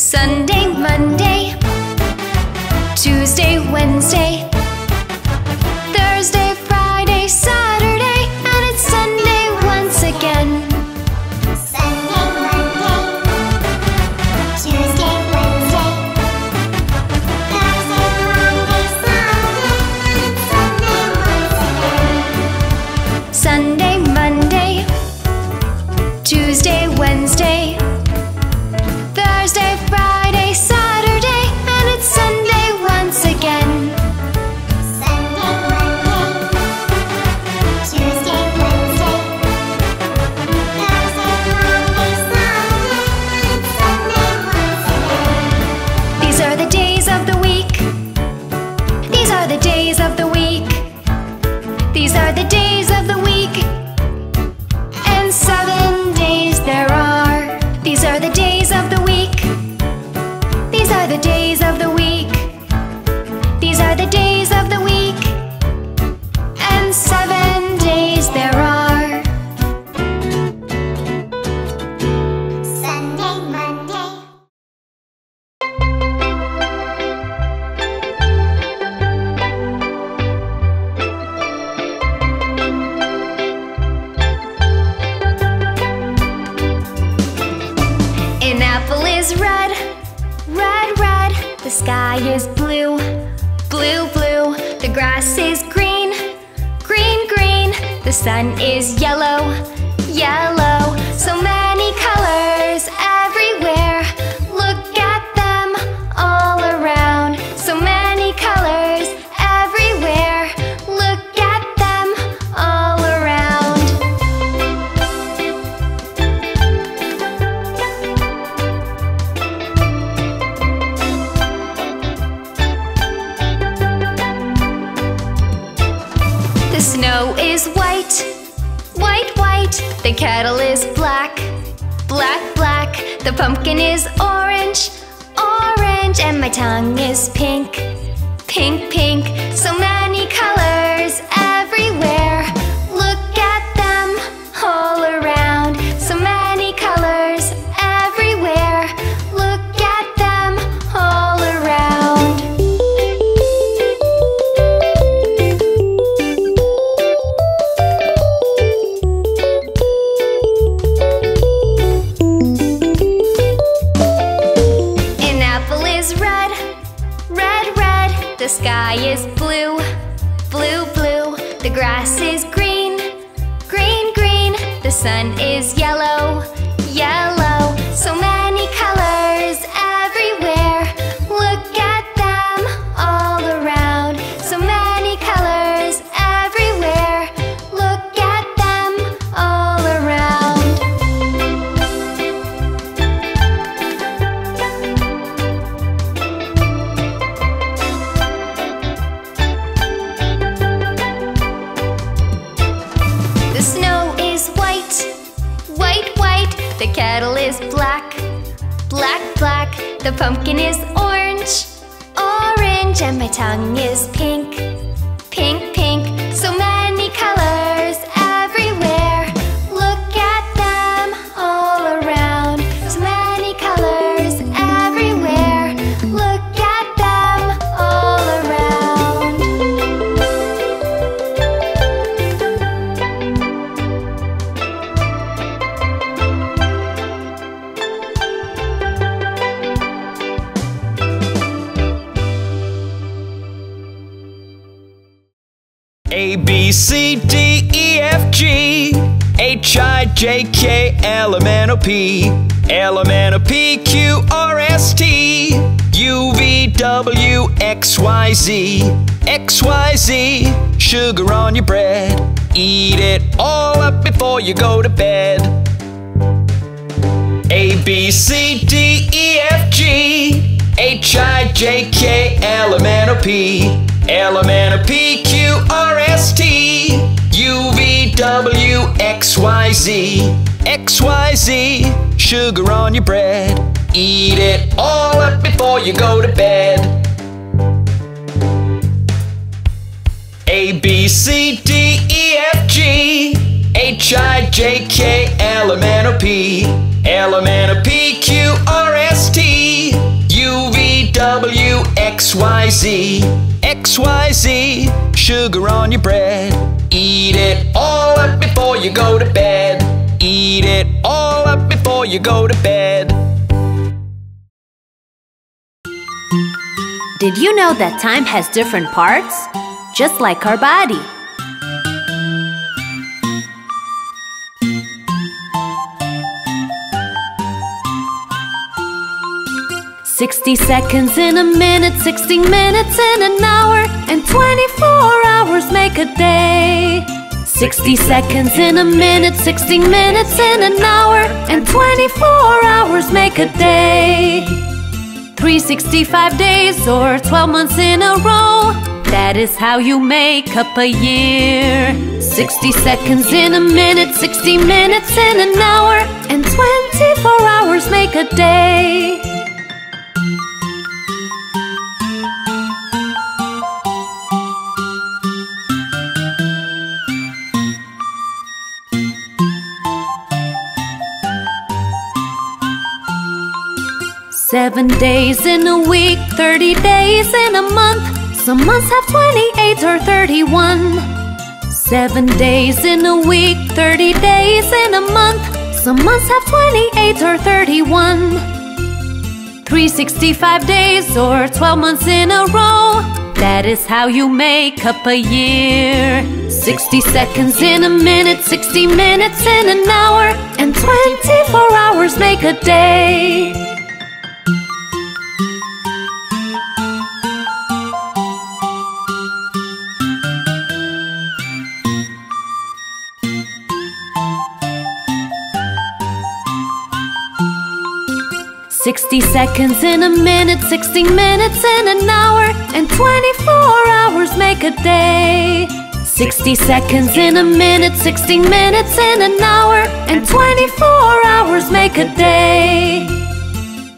Sunday, Monday, Tuesday, Wednesday, C, D, E, F, G, H, I, J, K, L, M, N, O, P, L, M, N, O, P, Q, R, S, T, U, V, W, X, Y, Z, X, Y, Z, sugar on your bread. Eat it all up before you go to bed. A, B, C, D, E, F, G, H, I, J, K, L, M, N, O, P, L, M, N, O, P, Q, W X Y Z X Y Z sugar on your bread. Eat it all up before you go to bed. A, B, C, D, E, F, G, H, I, J, K, L, M, N, O, P, L, M, N, O, P, Q, R, S, T, U, V, W, X, Y, Z, X, Y, Z, sugar on your bread. Eat it all up before you go to bed. Eat it all up before you go to bed. Did you know that time has different parts? Just like our body. Sixty seconds in a minute, sixty minutes in an hour, and twenty-four hours make a day. Sixty seconds in a minute, sixty minutes in an hour, and twenty-four hours make a day. 365 days or 12 months in a row. That is how you make up a year. 60 seconds in a minute, 60 minutes in an hour, and 24 hours make a day. Seven days in a week, 30 days in a month. Some months have 28 or 31. Seven days in a week, 30 days in a month. Some months have 28 or 31. 365 days or 12 months in a row. That is how you make up a year. 60 seconds in a minute, 60 minutes in an hour, and 24 hours make a day. Sixty seconds in a minute, sixty minutes in an hour, and twenty-four hours make a day. Sixty seconds in a minute, sixty minutes in an hour, and twenty-four hours make a day.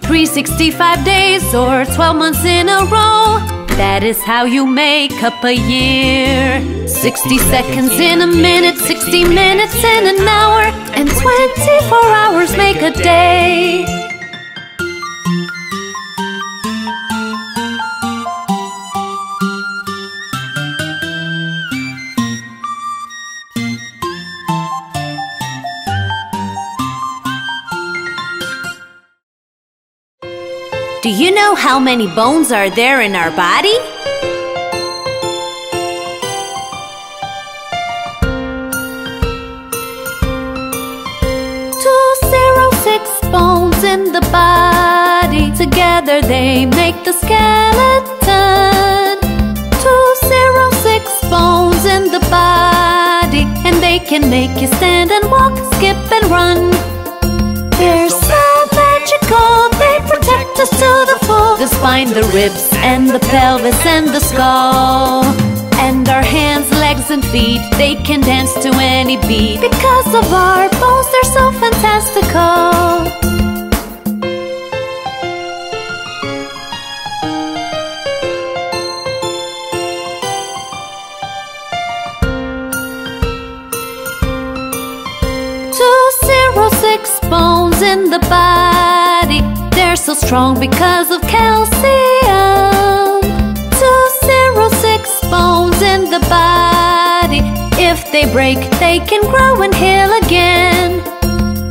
365 days or 12 months in a row. That is how you make up a year. 60 seconds in a minute, 60 minutes in an hour, and 24 hours make a day. Do you know how many bones are there in our body? Two zero six bones in the body. Together they make the skeleton. Two zero six bones in the body, and they can make you full. The ribs, and the pelvis, and the skull. And our hands, legs, and feet, they can dance to any beat. Because of our bones, they're so fantastical. Two zero six bones in the body. They're so strong because of calcium. If they break, they can grow and heal again.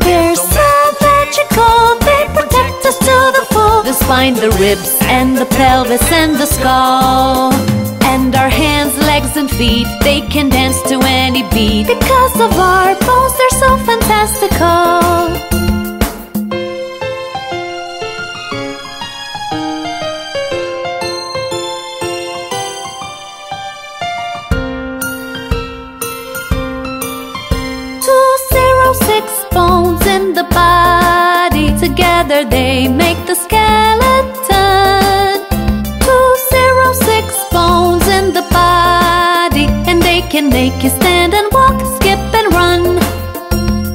They're so magical, they protect us to the full. The spine, the ribs, and the pelvis, and the skull. And our hands, legs, and feet, they can dance to any beat. Because of our bones, they're so fantastical. Together they make the skeleton. Two zero six bones in the body, and they can make you stand and walk, skip and run.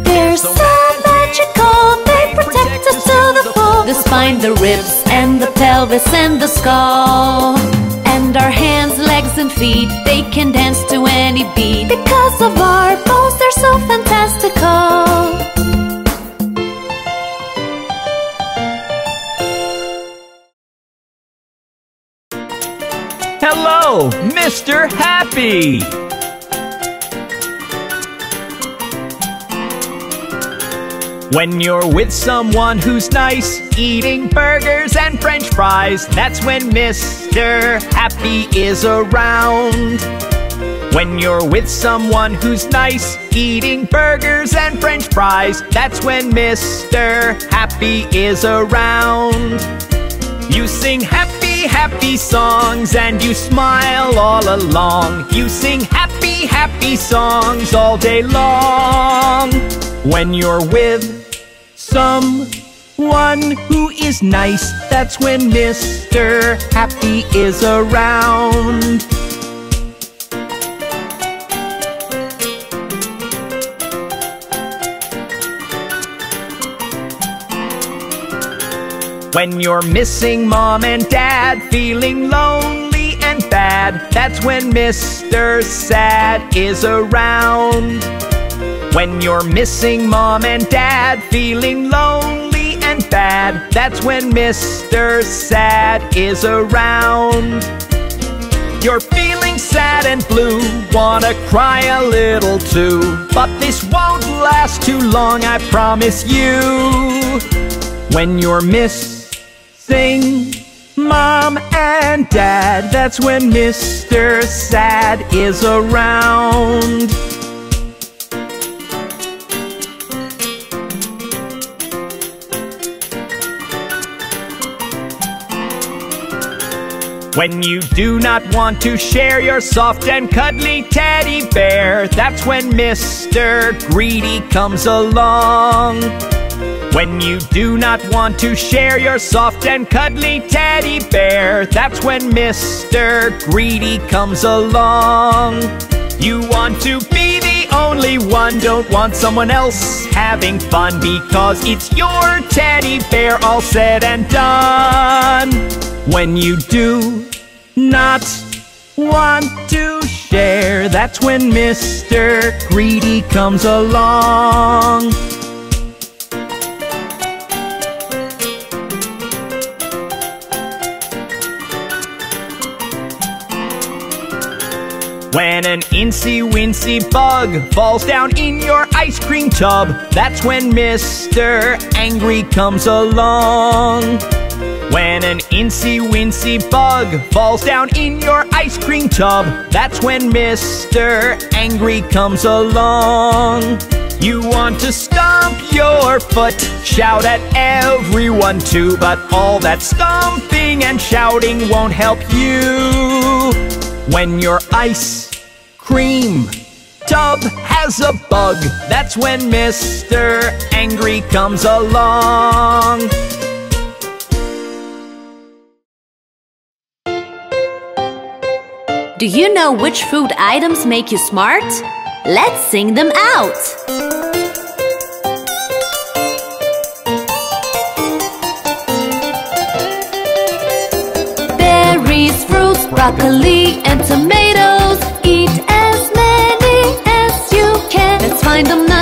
They're so magical, they protect us to the full. The spine, the ribs, and the pelvis, and the skull. And our hands, legs, and feet, they can dance to any beat. Because of our bones, they're so fantastical. Mr. Happy. When you're with someone who's nice, eating burgers and french fries, that's when Mr. Happy is around. When you're with someone who's nice, eating burgers and french fries, that's when Mr. Happy is around. You sing happy, happy songs and you smile all along. You sing happy, happy songs all day long. When you're with someone who is nice, that's when Mr. Happy is around. When you're missing mom and dad, feeling lonely and bad, that's when Mr. Sad is around. When you're missing mom and dad, feeling lonely and bad, that's when Mr. Sad is around. You're feeling sad and blue, wanna cry a little too. But this won't last too long, I promise you. When you're missing mom and dad, that's when Mr. Sad is around. When you do not want to share your soft and cuddly teddy bear, that's when Mr. Greedy comes along. When you do not want to share your soft and cuddly teddy bear, that's when Mr. Greedy comes along. You want to be the only one, don't want someone else having fun because it's your teddy bear all said and done. When you do not want to share, that's when Mr. Greedy comes along. When an incy wincy bug falls down in your ice cream tub, that's when Mr. Angry comes along. When an incy wincy bug falls down in your ice cream tub, that's when Mr. Angry comes along. You want to stomp your foot, shout at everyone too, but all that stomping and shouting won't help you. When your ice cream tub has a bug, that's when Mr. Angry comes along. Do you know which food items make you smart? Let's sing them out! Broccoli, and tomatoes. Eat as many as you can. Let's find them nuts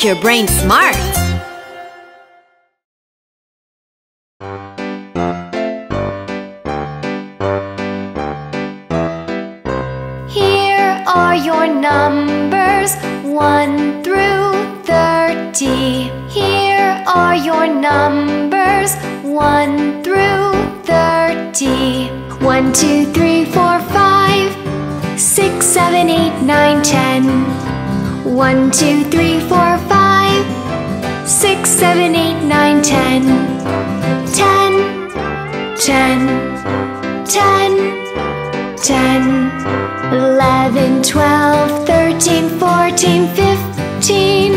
make your brain smart. Here are your numbers 1 through 30. Here are your numbers 1 through 30. 1, 2, 3, 4, 5, 6, 7, 8, 9, 10. 1, 2, 3, 4, 5, 6, 7, 8, 9, 10. 10, 10, 10, 10. 11, 12, 13, 14, 15,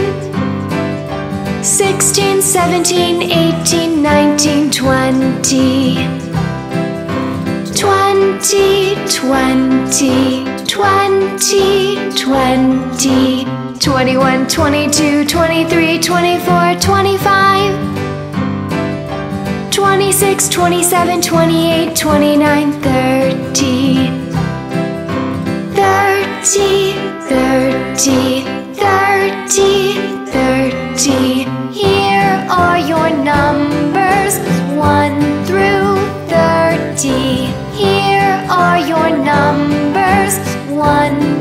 16, 17, 18, 19, 20, 20, 20, 20, 20, 21, 22, 23, 24, 25. 26, 27, 28, 29, 30. 30, 30, 30, 30. Here are your numbers 1 through 30. Here are your numbers 1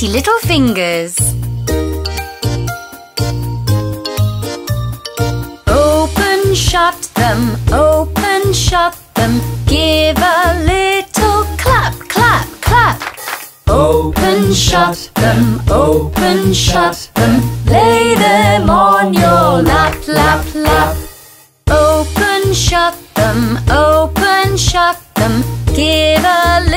pretty little fingers. Open, shut them, open, shut them. Give a little clap, clap, clap. Open, shut them, open, shut them. Lay them on your lap, lap, lap. Open, shut them, open, shut them. Give a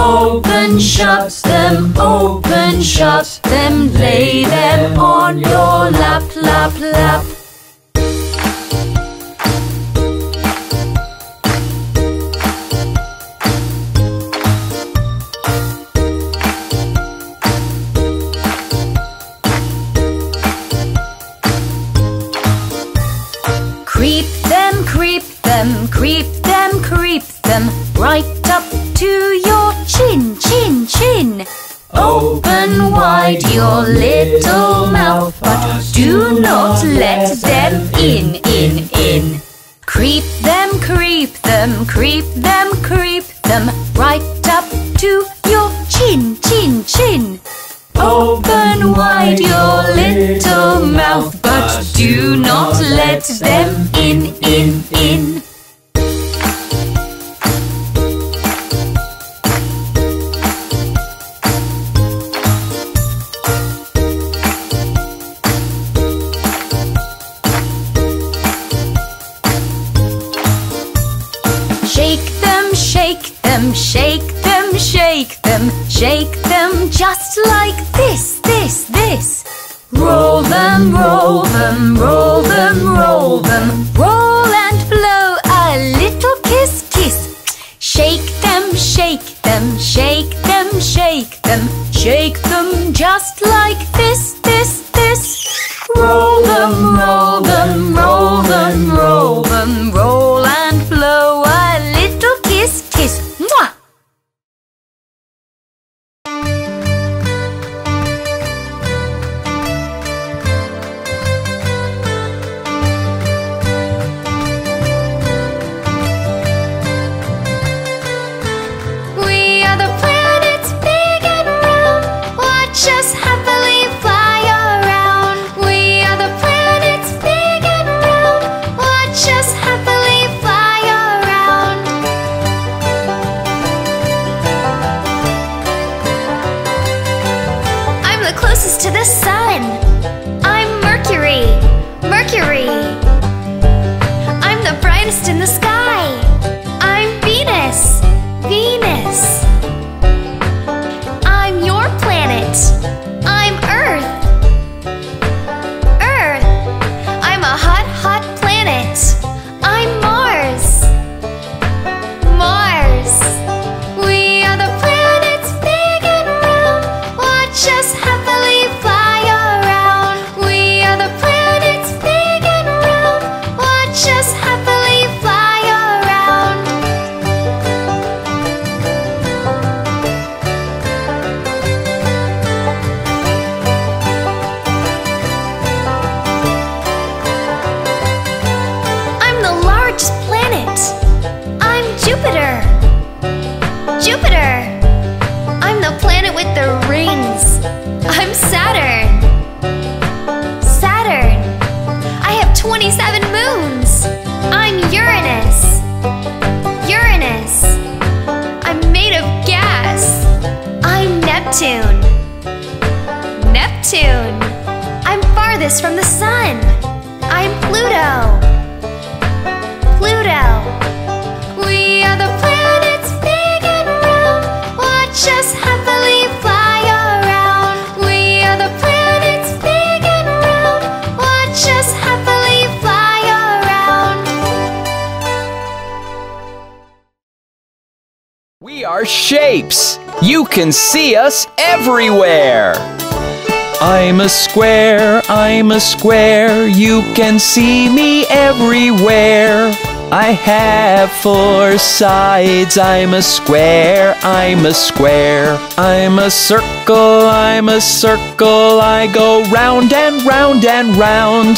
Open, shut them, open, shut them. Lay them on your lap, lap, lap. Creep them, creep them, creep them, creep them right up to your chin, chin, chin. Open wide your little mouth, but do not let them in, in, in. Creep them, creep them, creep them, creep them right up to your chin, chin, chin. Open wide your little mouth, but do not let them in, in, in. Shake them, shake them, shake them just like this, this, this. Roll them, roll them, roll them, roll them, roll and blow a little kiss, kiss. Shake them, shake them, shake them, shake them, shake them just like this, this, this. Roll them, roll them, roll them, roll them, closest can see us everywhere. I'm a square, I'm a square. You can see me everywhere. I have four sides. I'm a square, I'm a square. I'm a circle, I'm a circle. I go round and round and round.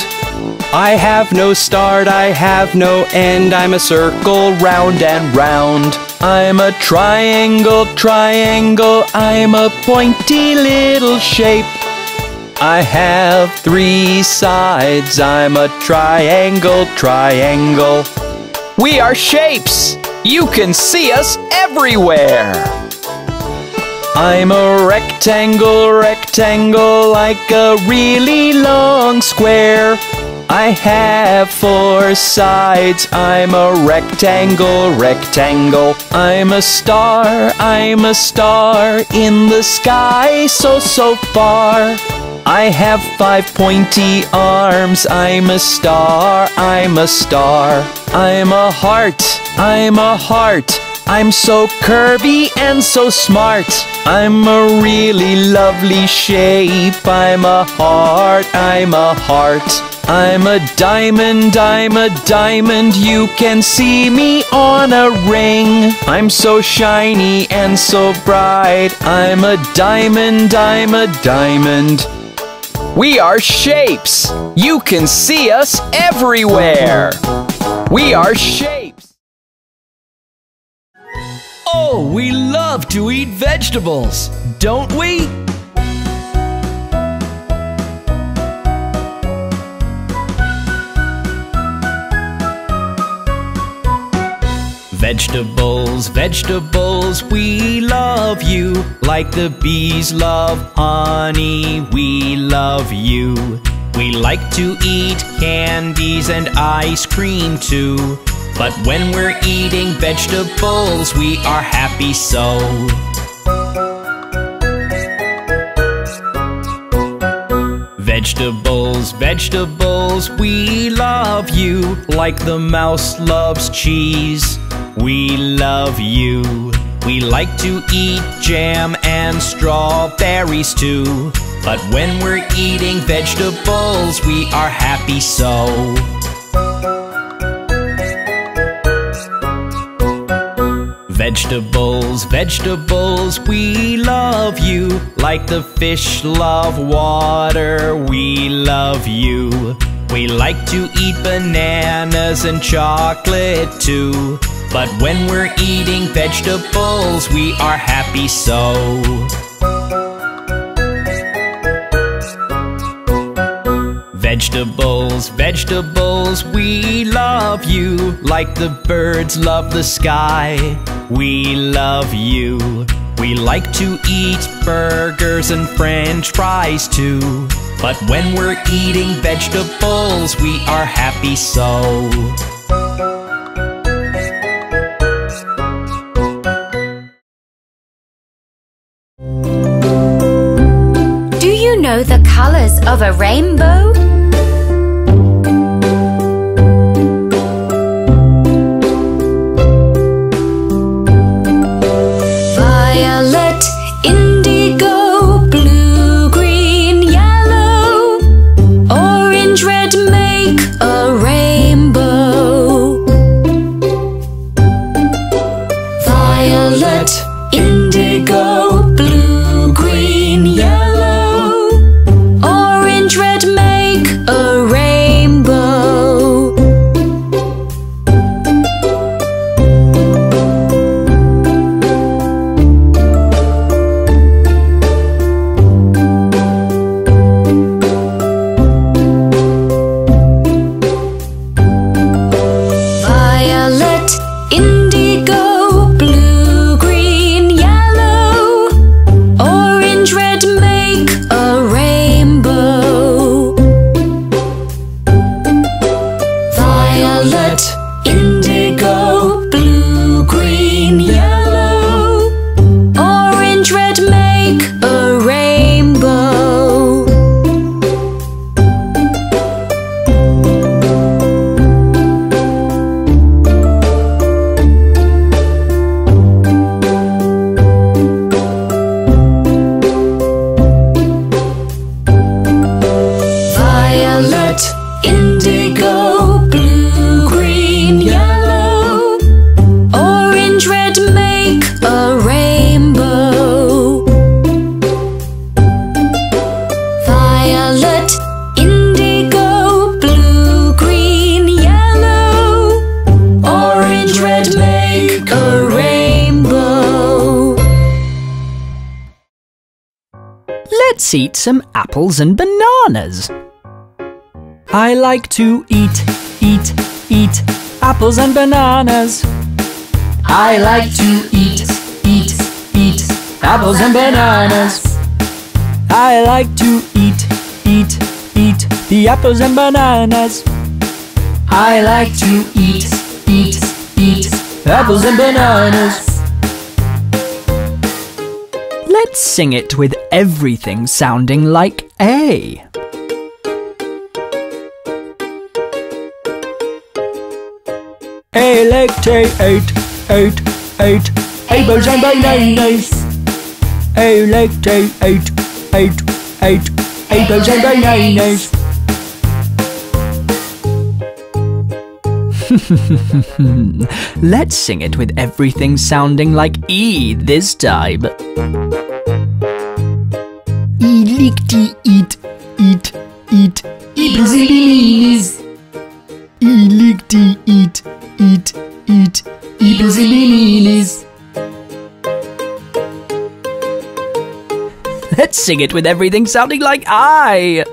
I have no start, I have no end. I'm a circle round and round. I'm a triangle, triangle. I'm a pointy little shape. I have three sides. I'm a triangle, triangle. We are shapes. You can see us everywhere. I'm a rectangle, rectangle, like a really long square. I have four sides. I'm a rectangle, rectangle. I'm a star, I'm a star in the sky, so, so far. I have five pointy arms. I'm a star, I'm a star. I'm a heart, I'm a heart. I'm so curvy and so smart. I'm a really lovely shape. I'm a heart, I'm a heart. I'm a diamond, I'm a diamond. You can see me on a ring. I'm so shiny and so bright. I'm a diamond, I'm a diamond. We are shapes. You can see us everywhere. We are shapes. Oh, we love to eat vegetables, don't we? Vegetables, vegetables, we love you. Like the bees love honey, we love you. We like to eat candies and ice cream too. But when we're eating vegetables, we are happy so. Vegetables, vegetables, we love you like the mouse loves cheese. We love you. We like to eat jam and strawberries too. But when we're eating vegetables, we are happy so. Vegetables, vegetables, we love you like the fish love water. We love you. We like to eat bananas and chocolate too. But when we're eating vegetables, we are happy so. Vegetables, we love you like the birds love the sky. We love you. We like to eat burgers and french fries too. But when we're eating vegetables, we are happy so. Do you know the colors of a rainbow? Let's eat some apples and bananas. I like to eat, eat, eat apples and bananas. I like to eat, eat, eat apples and bananas. I like to eat, eat, eat the apples and bananas. I like to eat, eat, eat apples and bananas. Let's sing it with everything sounding like A. Electate, eight, eight, eight, apples and bananas. Electate, eight, eight, eight, apples and bananas. Let's sing it with everything sounding like E this time. Electi, eat, eat, eat, apples and bananas. Electi, eat, eat, eat, apples and bananas. Let's sing it with everything sounding like I.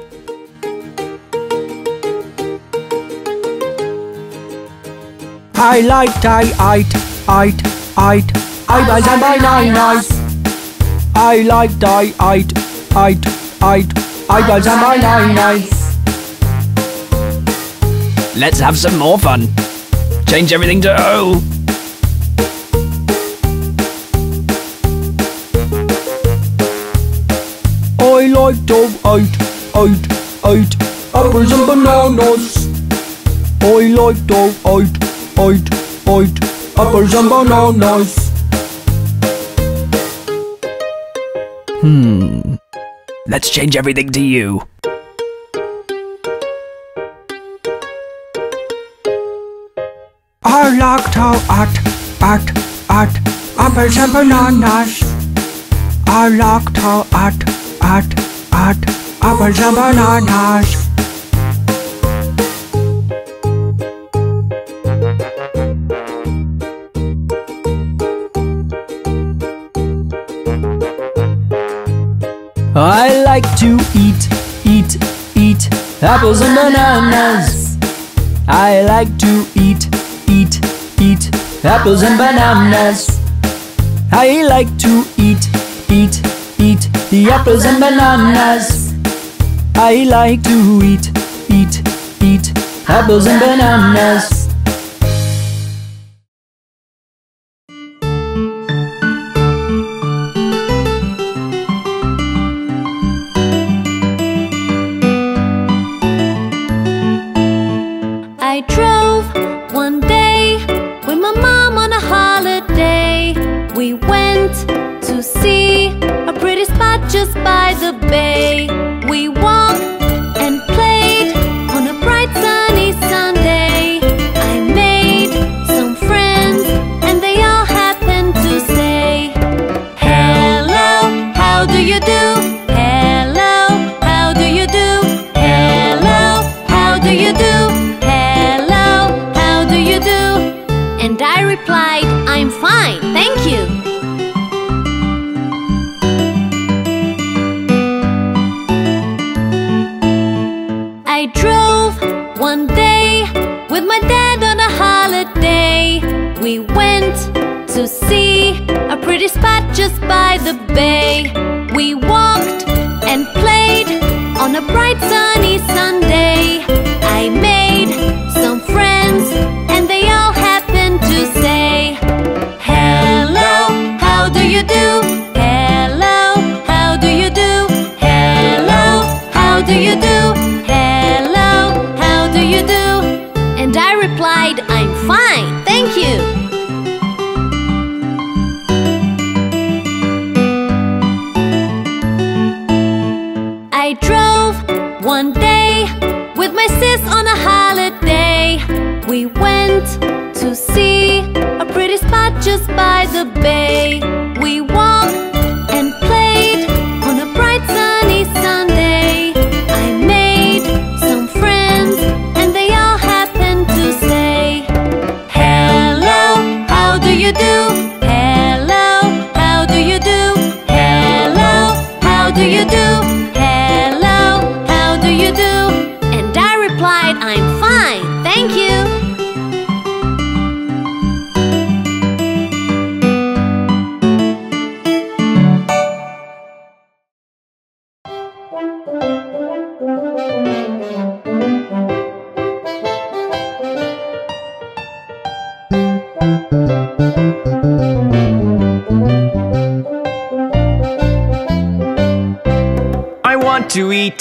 I like I eat, eat, eat, apples and bananas. I like I eat, eat, eat, apples and bananas. Let's have some more fun. Change everything to O. I like to eat, eat, eat apples and bananas. I like to eat, eat, eat apples and bananas. Hmm. Let's change everything to you. I like to eat, eat, eat apples and bananas. I like to eat, eat, eat apples and bananas. I like to eat, eat, eat apples and bananas. I like to eat, eat, eat apples and bananas. I like to eat, eat, eat the apples and bananas. I like to eat, eat, eat apples and bananas.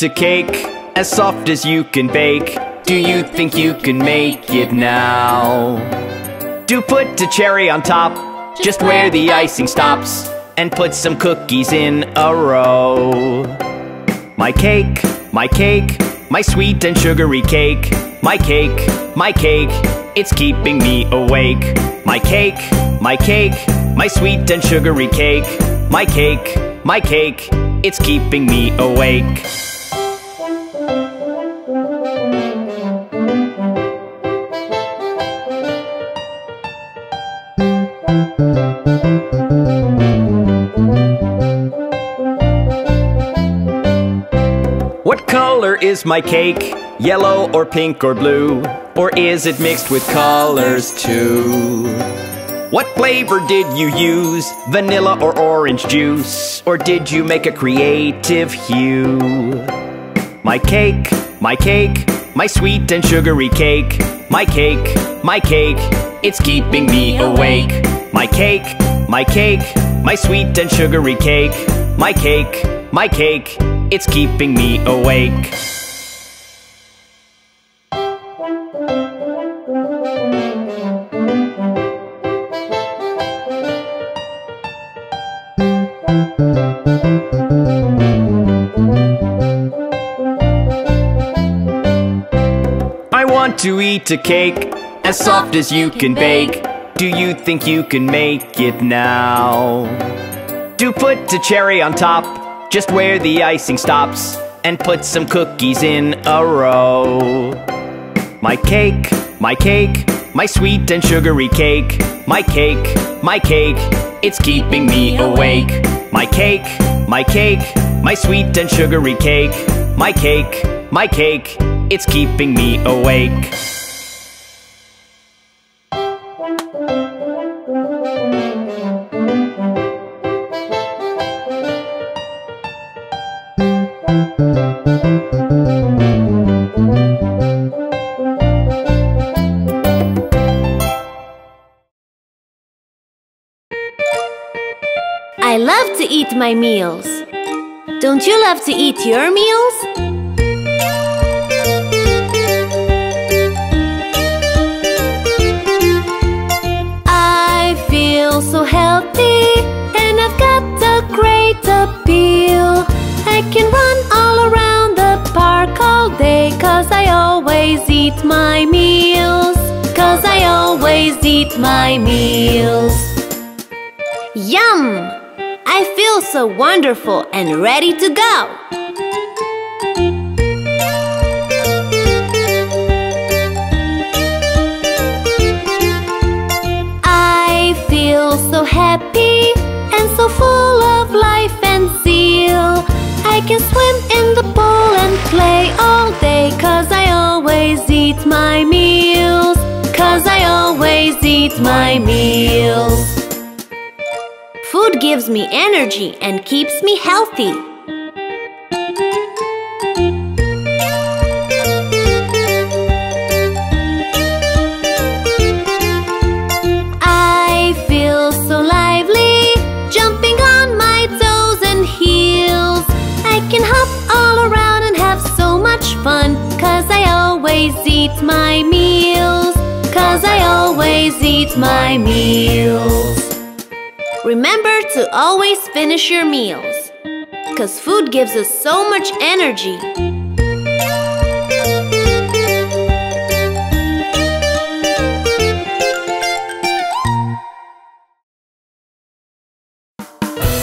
A cake as soft as you can bake. Do you think you can make it now? Do put a cherry on top, just where the icing stops, and put some cookies in a row. My cake, my cake, my sweet and sugary cake. My cake, my cake, it's keeping me awake. My cake, my cake, my sweet and sugary cake. My cake, my cake, it's keeping me awake. What color is my cake? Yellow or pink or blue? Or is it mixed with colors too? What flavor did you use? Vanilla or orange juice? Or did you make a creative hue? My cake, my cake, my sweet and sugary cake. My cake, my cake, it's keeping me awake. My cake, my cake, my sweet and sugary cake. My cake, my cake, it's keeping me awake. To eat a cake as soft as you can bake. Do you think you can make it now? Do put a cherry on top, just where the icing stops, and put some cookies in a row. My cake, my cake, my sweet and sugary cake. My cake, my cake, it's keeping me awake. My cake, my cake, my sweet and sugary cake. My cake, my cake, it's keeping me awake. I love to eat my meals. Don't you love to eat your meals? Healthy and I've got a great appeal. I can run all around the park all day cause I always eat my meals. Cause I always eat my meals. Yum! I feel so wonderful and ready to go. So happy and so full of life and zeal. I can swim in the pool and play all day cause I always eat my meals. Cause I always eat my meals. Food gives me energy and keeps me healthy. Fun, cause I always eat my meals. Cause I always eat my meals. Remember to always finish your meals, cause food gives us so much energy.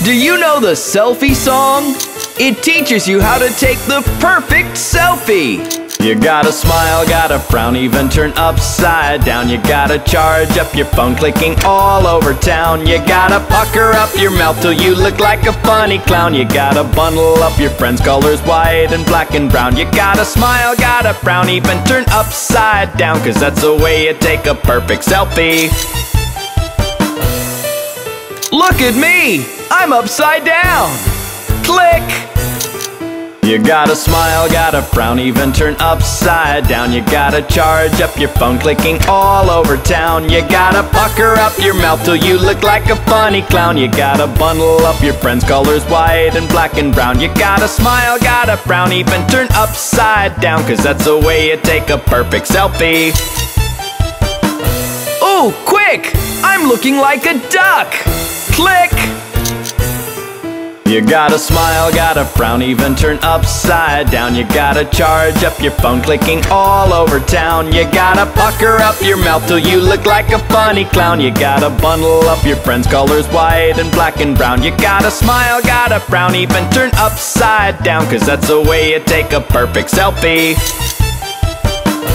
Do you know the selfie song? It teaches you how to take the perfect selfie. You gotta smile, gotta frown, even turn upside down. You gotta charge up your phone, clicking all over town. You gotta pucker up your mouth till you look like a funny clown. You gotta bundle up your friends' colors, white and black and brown. You gotta smile, gotta frown, even turn upside down. Cause that's the way you take a perfect selfie. Look at me! I'm upside down! Click! You gotta smile, gotta frown, even turn upside down. You gotta charge up your phone, clicking all over town. You gotta pucker up your mouth till you look like a funny clown. You gotta bundle up your friends' colors, white and black and brown. You gotta smile, gotta frown, even turn upside down. Cause that's the way you take a perfect selfie. Ooh, quick! I'm looking like a duck! Click! You gotta smile, gotta frown, even turn upside down. You gotta charge up your phone, clicking all over town. You gotta pucker up your mouth till you look like a funny clown. You gotta bundle up your friends' colors, white and black and brown. You gotta smile, gotta frown, even turn upside down. Cause that's the way you take a perfect selfie.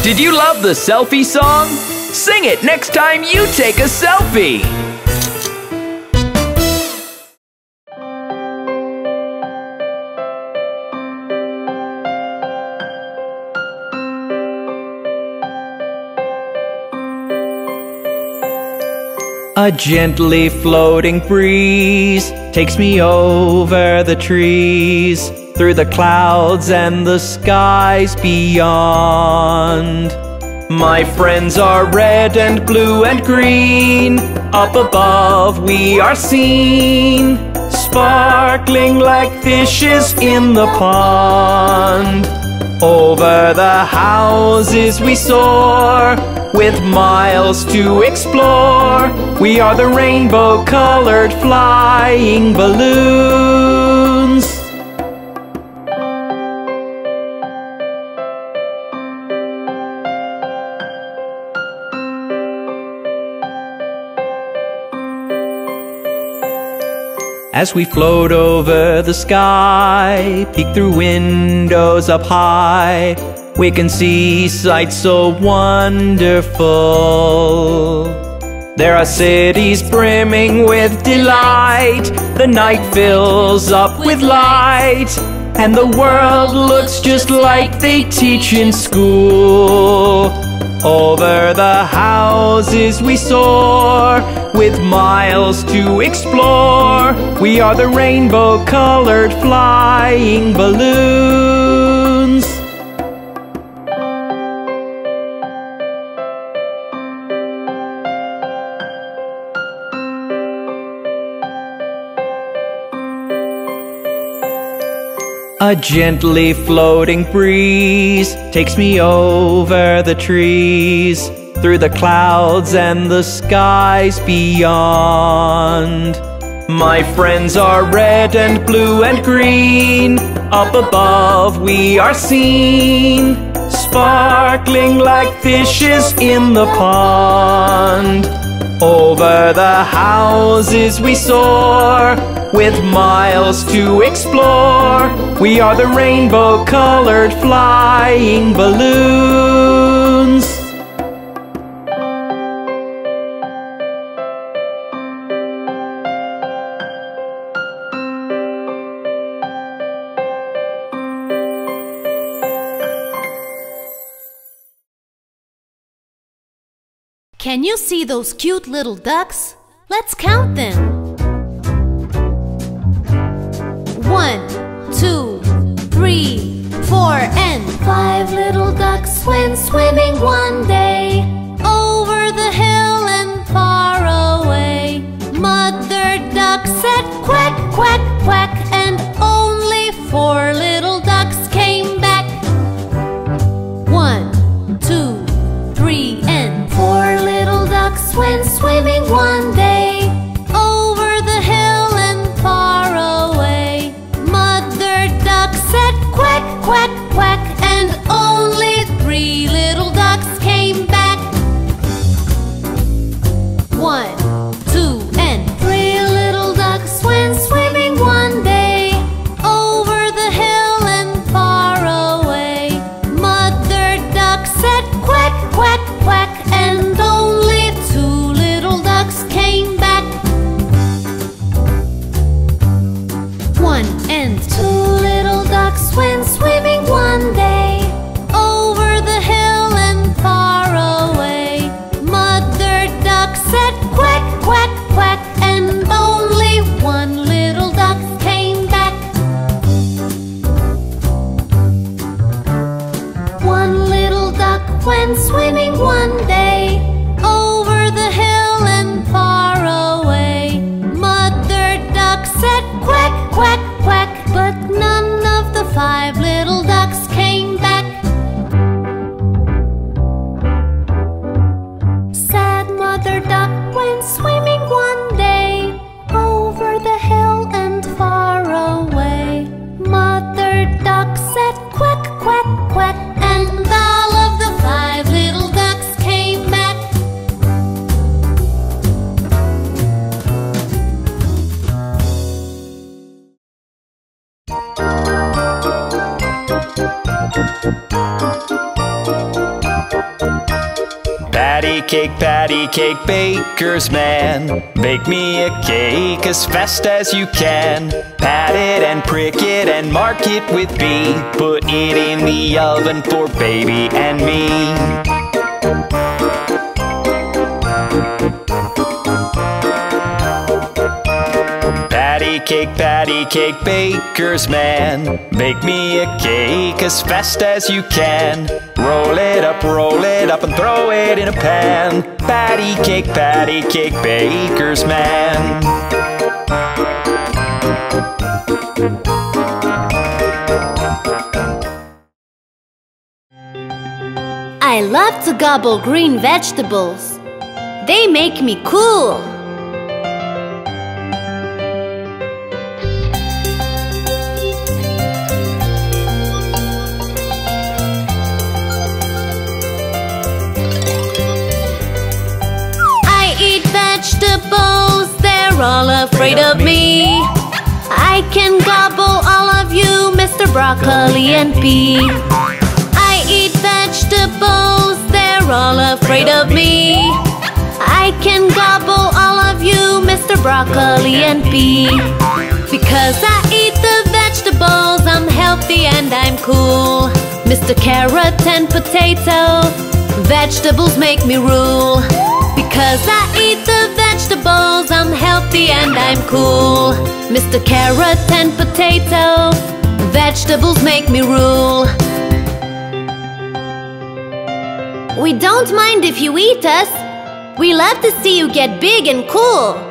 Did you love the selfie song? Sing it next time you take a selfie. A gently floating breeze takes me over the trees, through the clouds and the skies beyond. My friends are red and blue and green, up above we are seen, sparkling like fishes in the pond. Over the houses we soar, with miles to explore. We are the rainbow colored flying balloons. As we float over the sky, peek through windows up high, we can see sights so wonderful. There are cities brimming with delight, the night fills up with light, And the world looks just like they teach in school. Over the houses we soar with miles to explore. We are the rainbow colored flying balloons. A gently floating breeze takes me over the trees, through the clouds and the skies beyond. My friends are red and blue and green, up above we are seen, sparkling like fishes in the pond. Over the houses we soar, with miles to explore. We are the rainbow colored flying balloons. Can you see those cute little ducks? Let's count them. One, two, three, four, and five little ducks went swimming one day over the hill and far away. Mother duck said quack, quack, quack, cake, patty cake, baker's man. Bake me a cake as fast as you can. Pat it and prick it and mark it with B. Put it in the oven for baby and me. Cake, patty cake, baker's man. Bake me a cake as fast as you can. Roll it up, roll it up, and throw it in a pan. Patty cake, patty cake, baker's man. I love to gobble green vegetables. They make me cool. They're all afraid of me. I can gobble all of you, Mr. Broccoli and Pea. I eat vegetables, they're all afraid of me. I can gobble all of you, Mr. Broccoli and Pea. Because I eat the vegetables, I'm healthy and I'm cool. Mr. Carrot and Potato. Vegetables make me rule. Because I eat the vegetables, I'm healthy and I'm cool. Mr. Carrot and Potato. Vegetables make me rule. We don't mind if you eat us. We love to see you get big and cool.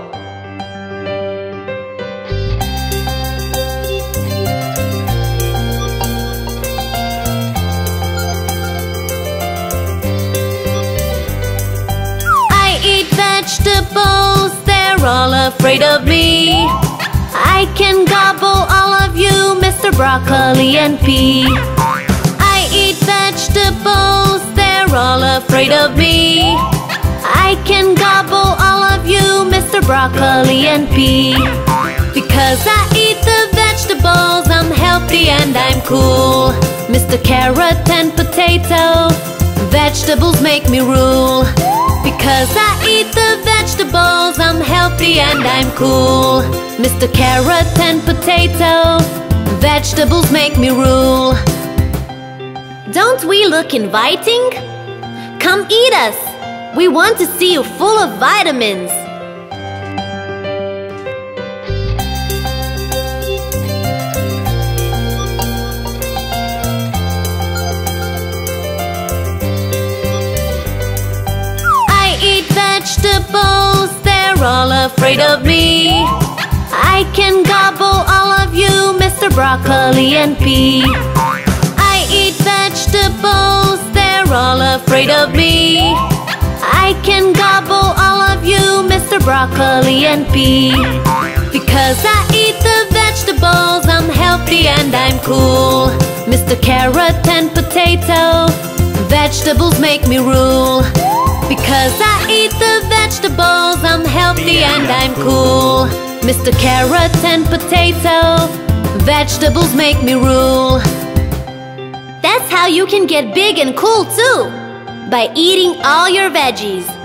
Vegetables, they're all afraid of me. I can gobble all of you, Mr. Broccoli and Pea. I eat vegetables, they're all afraid of me. I can gobble all of you, Mr. Broccoli and Pea. Because I eat the vegetables, I'm healthy and I'm cool. Mr. Carrot and Potato, vegetables make me rule. Because I eat the vegetables, I'm healthy and I'm cool. Mr. Carrot and Potato, vegetables make me rule. Don't we look inviting? Come eat us. We want to see you full of vitamins. Vegetables, they're all afraid of me. I can gobble all of you, Mr. Broccoli and Pea. I eat vegetables, they're all afraid of me. I can gobble all of you, Mr. Broccoli and Pea. Because I eat the vegetables, I'm healthy and I'm cool. Mr. Carrot and Potato, vegetables make me rule. Because I eat the vegetables, I'm healthy and I'm cool. Mr. Carrot and Potato, vegetables make me rule. That's how you can get big and cool too, by eating all your veggies.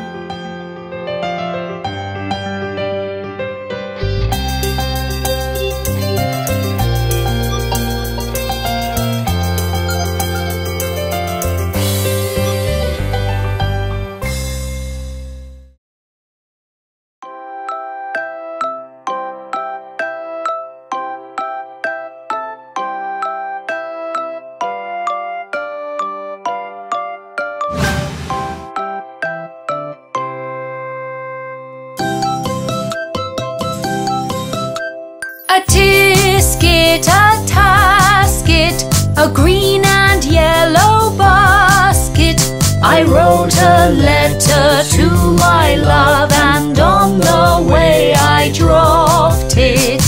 My love, and on the way I dropped it.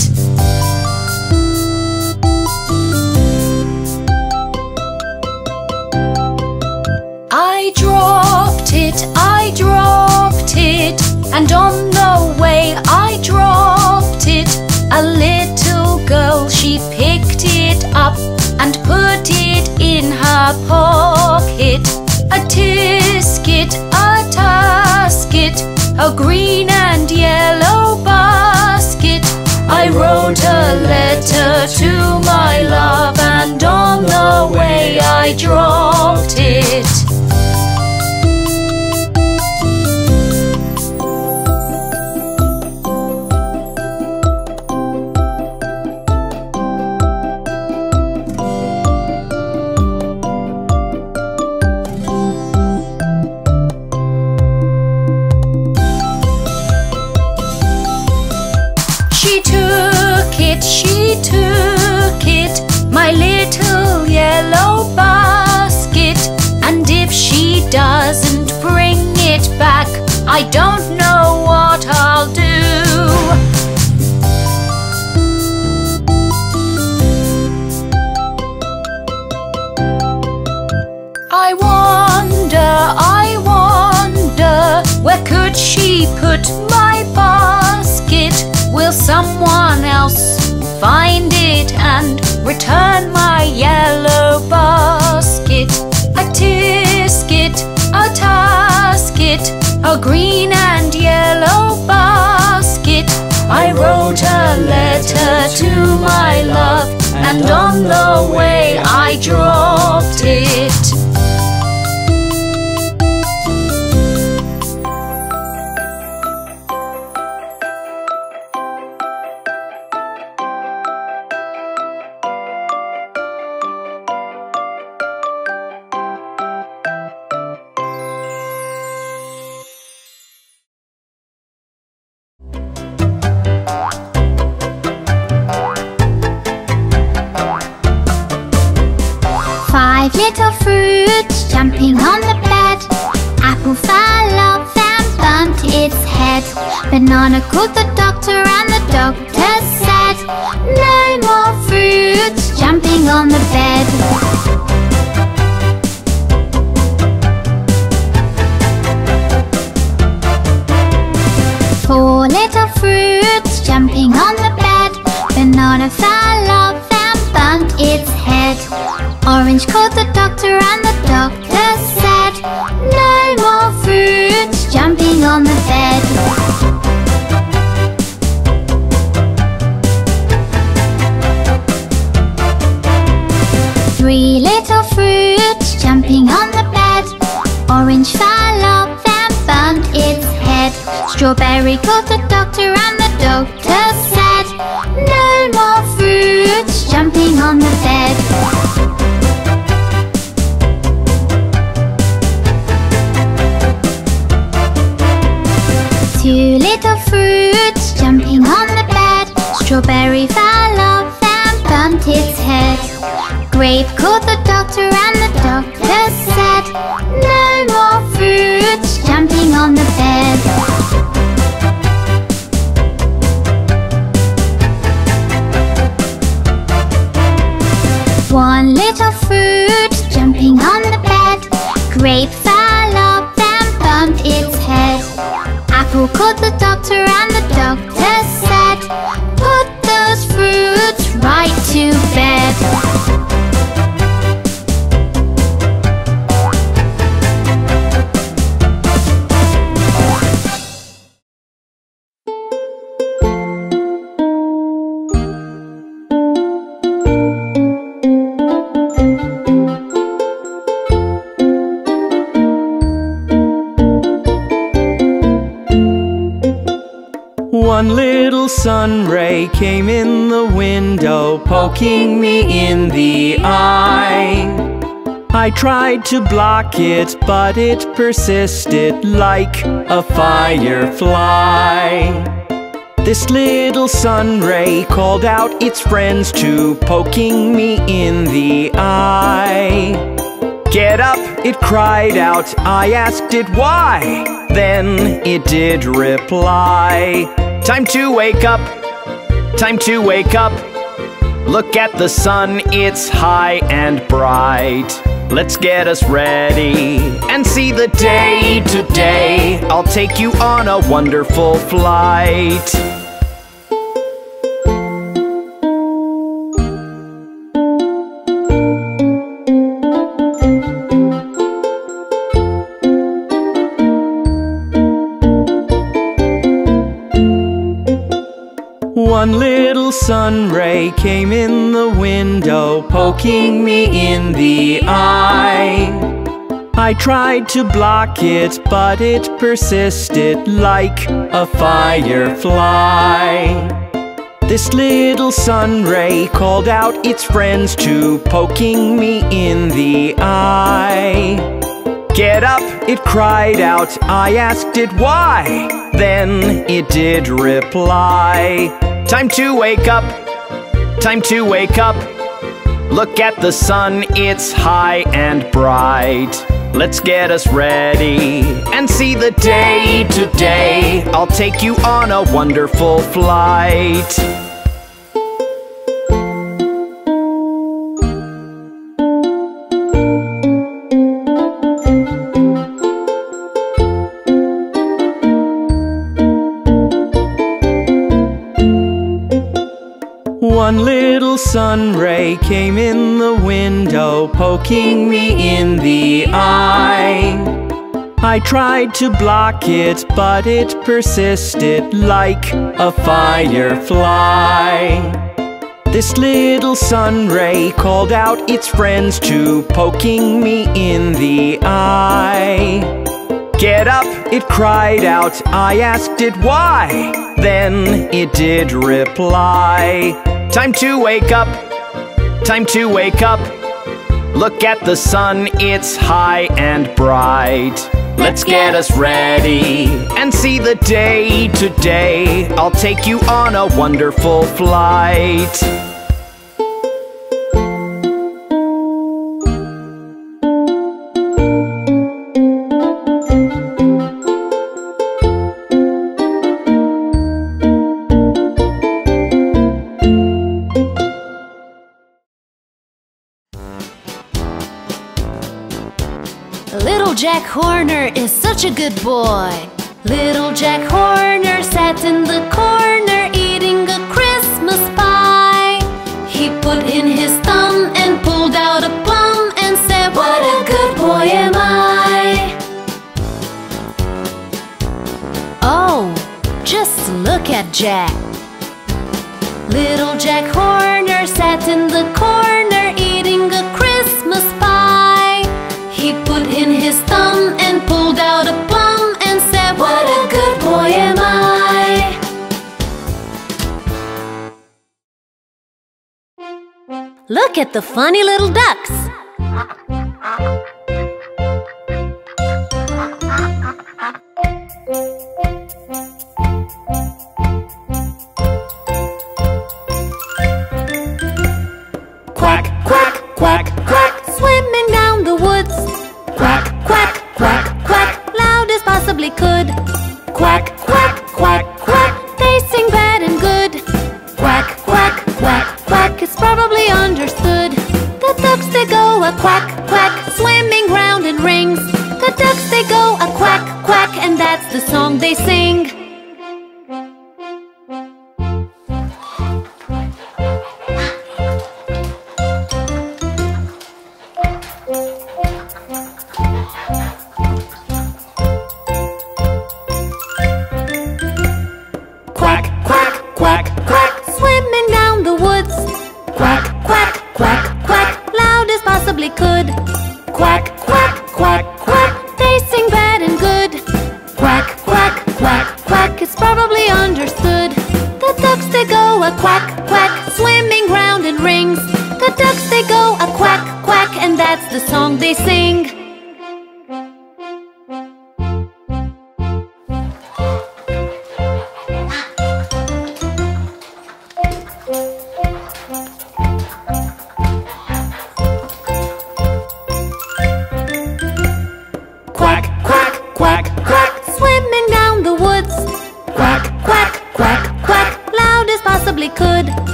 I dropped it, I dropped it, and on the way I dropped it. A little girl, she picked it up and put it in her pocket. A tisket, a green and yellow basket. I wrote a letter to my love, and on the way I dropped find it and return my yellow basket? A tisket, a tasket, a green and yellow basket. I wrote a letter to my love, and on the way I dropped it. Called the doctor and the doctor said, No more fruits jumping on the bed. Four little fruits jumping on the bed. Banana fell off and bumped its head. Orange called the doctor and the doctor said, No more fruits jumping on the bed. Three little fruits jumping on the bed. Orange fell off and bumped its head. Strawberry called the doctor and the doctor said, No more fruits jumping on the bed. Two little fruits jumping on the bed. Strawberry fell off Grape called the doctor and the doctor said, No more fruits jumping on the bed. One little fruit jumping on the bed. Grape fell off and bumped its head. Apple called the doctor and the doctor One little sun ray came in the window, poking me in the eye. I tried to block it, but it persisted like a firefly. This little sun ray called out its friends to poking me in the eye. Get up, it cried out. I asked it why. Then it did reply. Time to wake up, time to wake up. Look at the sun, it's high and bright. Let's get us ready and see the day today. I'll take you on a wonderful flight. One little sun ray came in the window, poking me in the eye. I tried to block it, but it persisted like a firefly. This little sun ray called out its friends to poking me in the eye. Get up, it cried out. I asked it why. Then it did reply. Time to wake up, time to wake up. Look at the sun, it's high and bright. Let's get us ready and see the day today. I'll take you on a wonderful flight. Poking me in the eye. I tried to block it, but it persisted like a firefly. This little sun ray called out its friends to poking me in the eye. Get up, it cried out. I asked it why. Then it did reply. Time to wake up, time to wake up. Look at the sun, it's high and bright. Let's get us ready and see the day today. I'll take you on a wonderful flight. Jack Horner is such a good boy. Little Jack Horner sat in the corner eating a Christmas pie. He put in his thumb and pulled out a plum and said, What a good boy am I! Oh, just look at Jack. Little Jack Horner sat in the corner Look at the funny little ducks.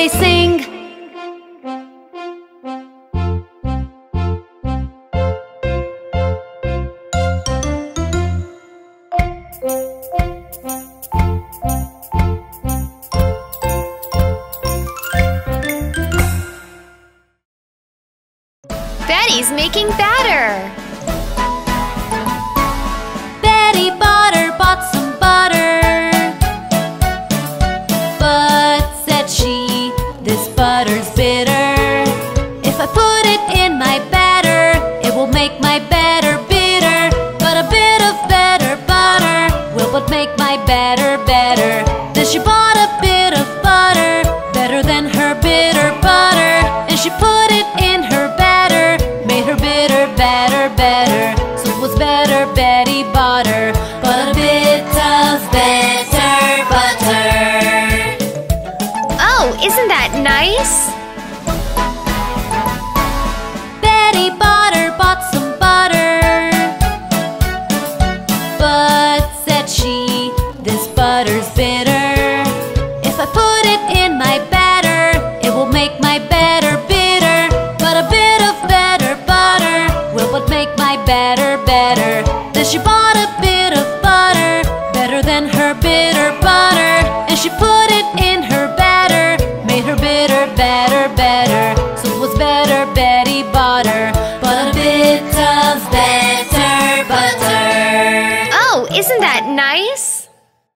they sing